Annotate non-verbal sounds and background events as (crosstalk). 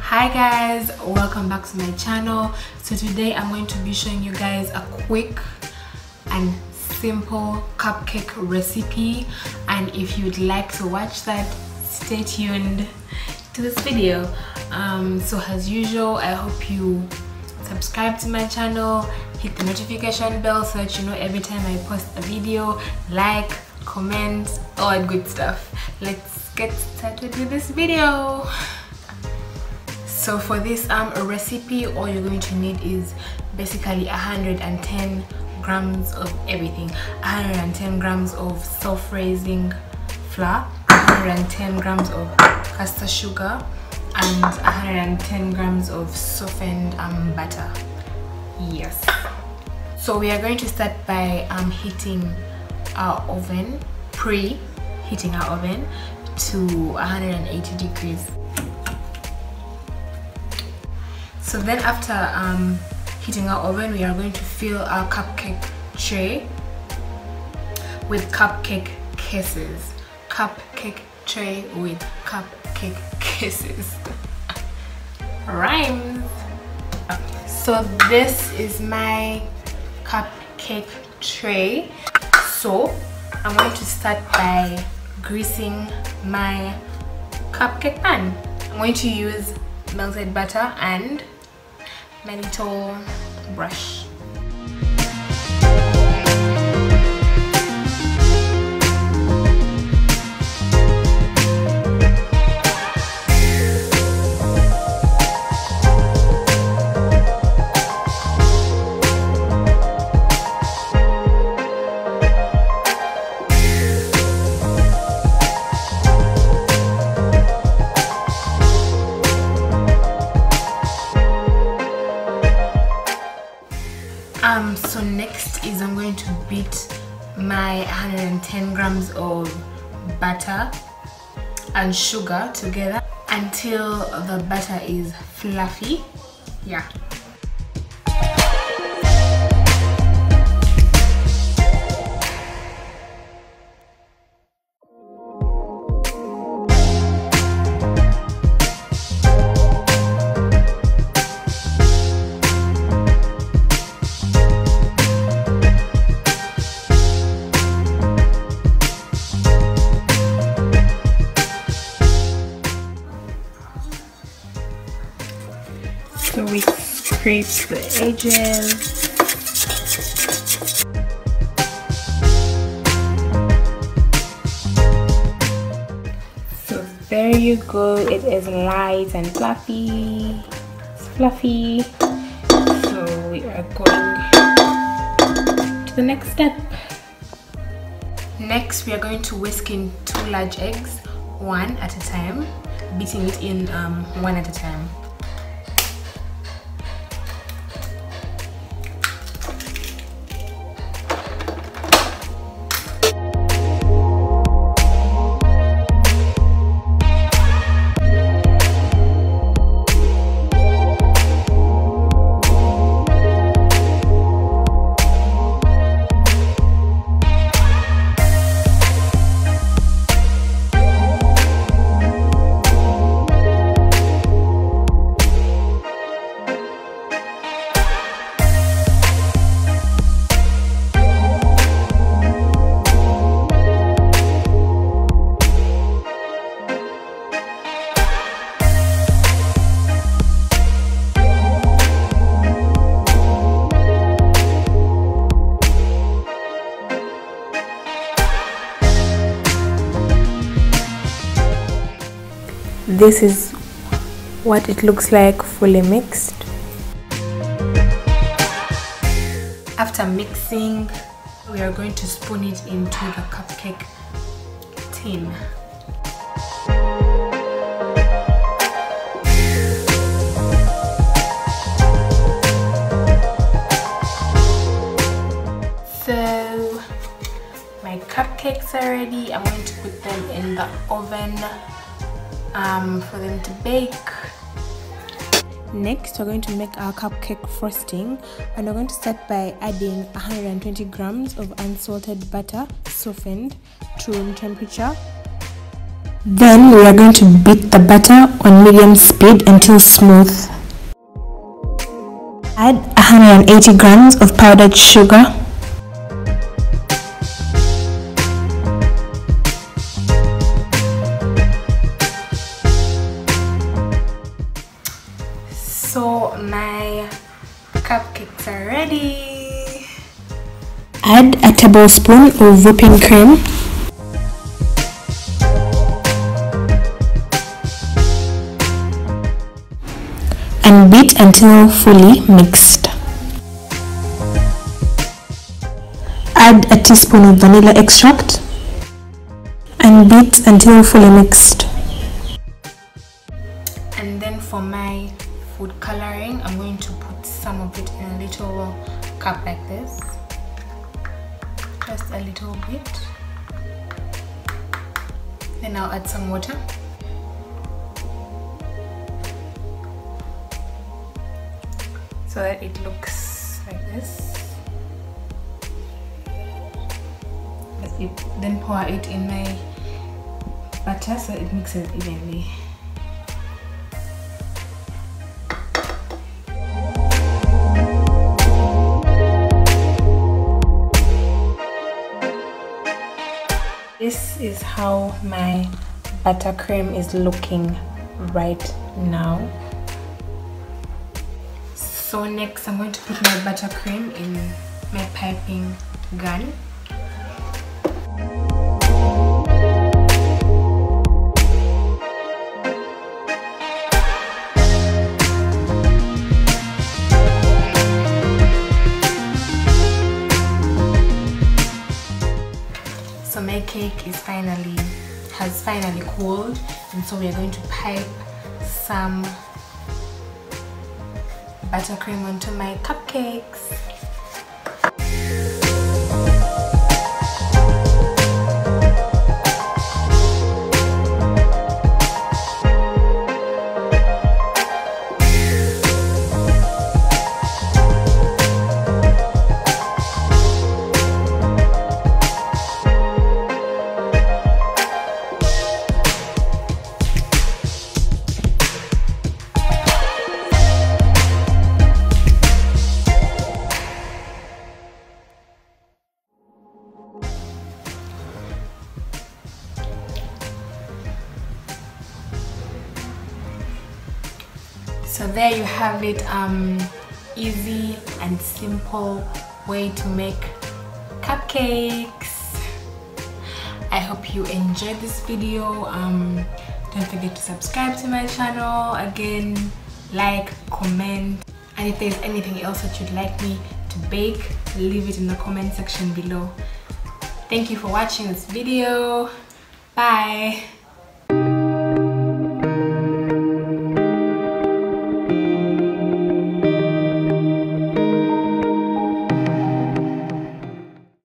hi guys welcome back to my channel. So today i'm going to be showing you guys a quick and simple cupcake recipe. And if you'd like to watch that stay tuned to this video. Um, so as usual i hope you subscribe to my channel hit the notification bell so that you know every time i post a video like comment all that good stuff. Let's get started with this video. So for this um recipe all you're going to need is basically 110 grams of everything. 110 grams of self-raising flour 110 grams of caster sugar and 110 grams of softened um, butter. Yes. So we are going to start by um, heating our oven pre heating our oven to 180 degrees. So then after um, heating our oven we are going to fill our cupcake tray with cupcake kisses. Cupcake tray with cupcake kisses. (laughs) Rhymes. So this is my cupcake tray so i'm going to start by greasing my cupcake pan. I'm going to use melted butter and my little brush next is i'm going to beat my 110 grams of butter and sugar together until the butter is fluffy. Yeah scrape the edges. So there you go. It is light and fluffy. It's fluffy. So we are going to the next step. Next, we are going to whisk in two large eggs, one at a time, beating it in um, one at a time. This is what it looks like fully mixed. After mixing we are going to spoon it into the cupcake tin. So my cupcakes are ready. I'm going to put them in the oven um, for them to bake. Next, we're going to make our cupcake frosting and we're going to start by adding 120 grams of unsalted butter softened to room temperature Then we are going to beat the butter on medium speed until smooth. Add 180 grams of powdered sugar. Add a tablespoon of whipping cream. and beat until fully mixed. Add a teaspoon of vanilla extract and beat until fully mixed. And then for my food coloring, I'm going to put some of it in a little cup like this. Just a little bit. Then I'll add some water. so that it looks like this then pour it in my butter so it mixes evenly this is how my buttercream is looking right now. So next i'm going to put my buttercream in my piping gun cake is finally has finally cooled and so we are going to pipe some buttercream onto my cupcakes. There you have it um easy and simple way to make cupcakes. I hope you enjoyed this video. Um don't forget to subscribe to my channel. Again like comment. And if there's anything else that you'd like me to bake leave it in the comment section below. Thank you for watching this video. Bye